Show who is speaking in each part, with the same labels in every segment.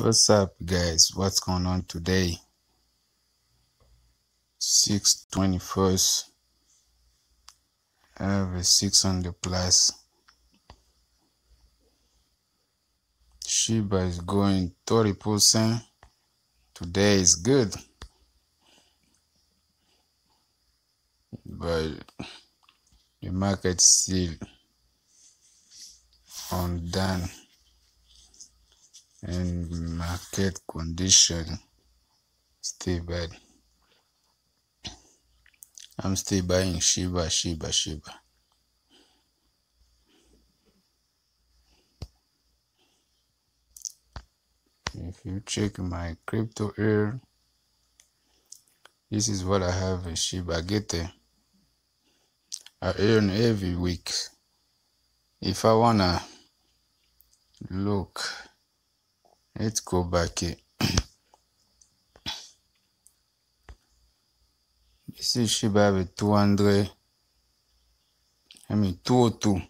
Speaker 1: What's up, guys? What's going on today? 621st. I have a 600 plus. Shiba is going 30%. Today is good. But the market still undone and market condition still bad. I'm still buying Shiba, Shiba, Shiba. If you check my crypto here, this is what I have in Shiba. I get there. I earn every week. If I wanna look, let's go back here. This is Shiba a 200, I mean 202,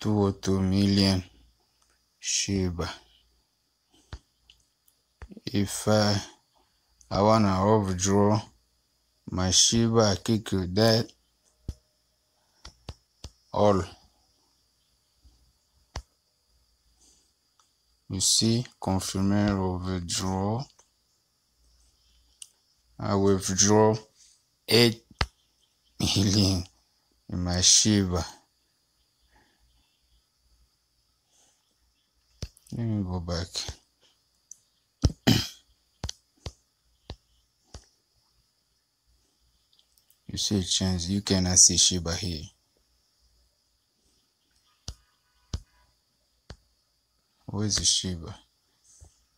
Speaker 1: 202 million Shiba. If I, I wanna withdraw my Shiba, click with that, all. You see, confirm withdraw. I withdraw 8 million in my Shiba. Let me go back. you see a chance you cannot see Shiba here. Where's the Shiba?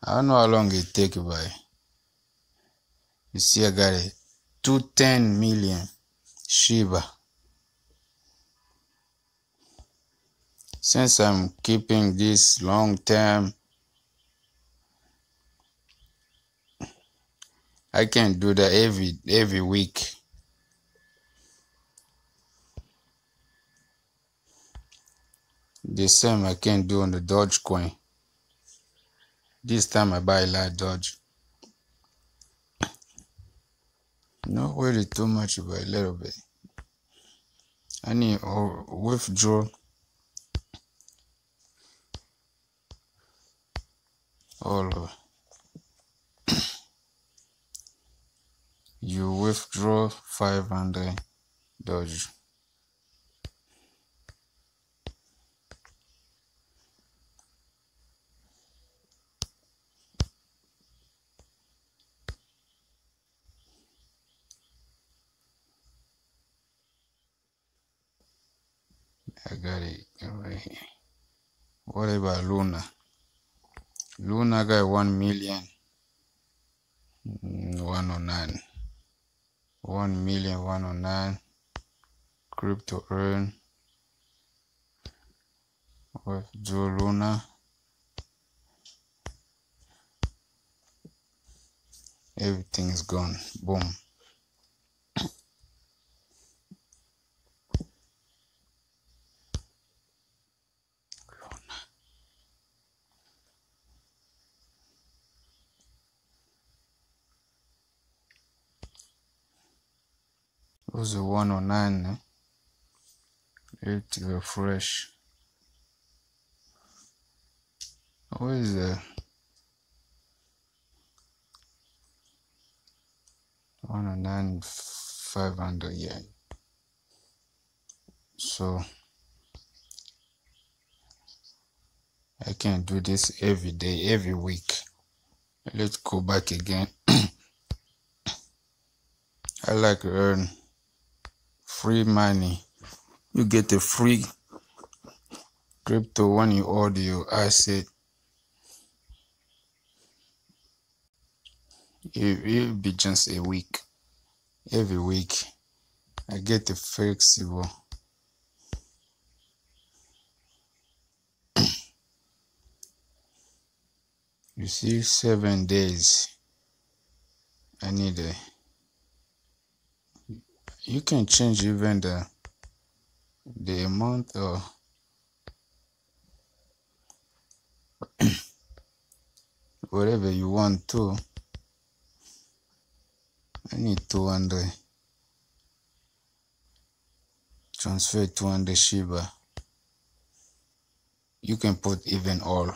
Speaker 1: I don't know how long it take by. You see, I got a 210 million Shiba. Since I'm keeping this long term, I can do that every every week. The same I can do on the Dogecoin. This time I buy a lot Dodge. Not really too much, but a little bit. I need to withdraw all of you withdraw 500 Doge. I got it right here. What about Luna? Luna got 1 million. mm, 109. 1 million 109. Crypto earn. With Joe Luna. Everything is gone. Boom. A 109. Eh? Let's refresh. What is the 109 500 yeah. So I can do this every day, every week. Let's go back again. I like earn free money. You get a free crypto when you order your asset. It will be just a week. Every week, I get the flexible. You see, seven days. I need a. You can change even the the amount or whatever you want to. I need 200. Transfer 200 Shiba. You can put even all.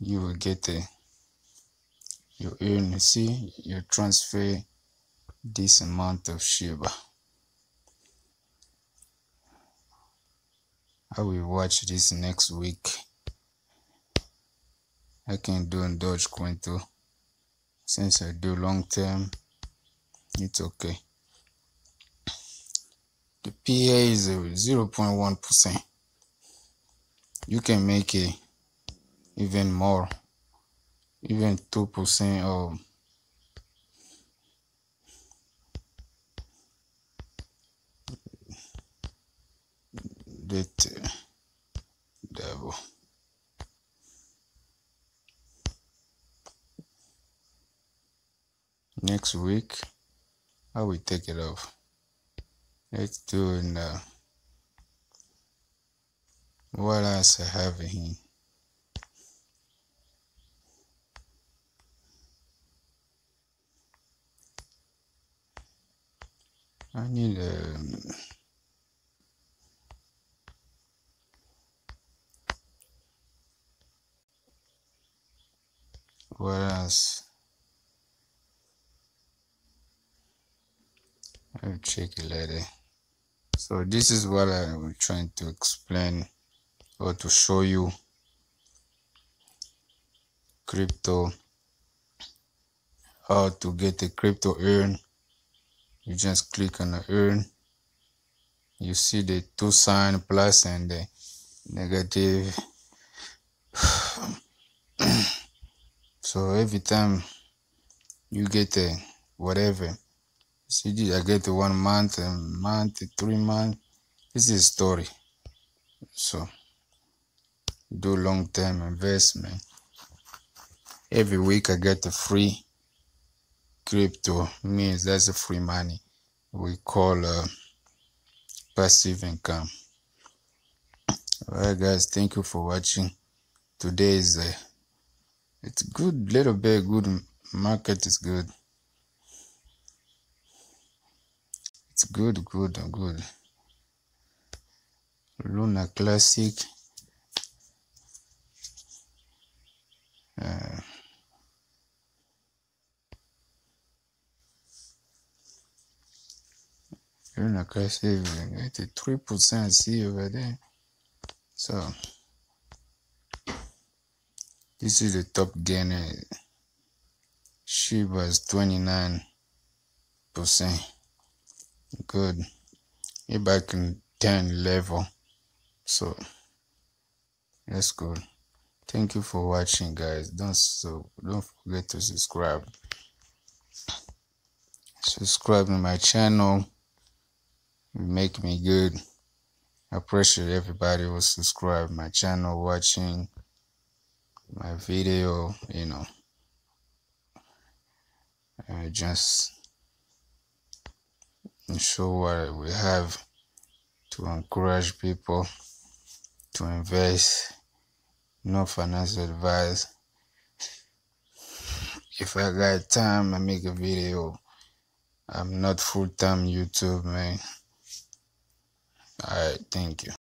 Speaker 1: You will get a you earn see you transfer this amount of Shiba. I will watch this next week. I can do in Dogecoin too. Since I do long term, it's okay. The PA is 0.1%. You can make it even more, even 2% or uh, devil. Next week, I will take it off. Let's do it now. What else I have here? I need a. I'll check it later. So this is what I'm trying to explain or to show you. Crypto how to get a crypto earn. You just click on the earn. You see the two sign plus and the negative so every time you get a whatever see i get one month a month three months this is a story so do long term investment. Every week I get a free crypto means that's a free money. We call uh, passive income. Alright guys, thank you for watching. Today is a it's good little bit good market is good. It's good, good, good. Luna Classic. Uh, not aggressive, it's three percent see over there. So this is the top gainer. Shiba is 29 percent. Good. You're back in 10 level. So that's good thank you for watching guys don't so don't forget to subscribe subscribe to my channel make me good I appreciate everybody who subscribe my channel watching my video you know I just show what we have to encourage people to invest no financial advice. If I got time, I make a video. I'm not full time YouTube, man. Alright, thank you.